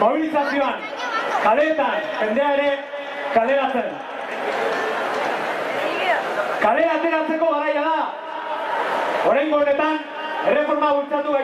mobilizazioan, kaleetan, jendea ere kaleratzen. Kale ateratzeko garaia da. Oraingo honetan, erreforma bultzatu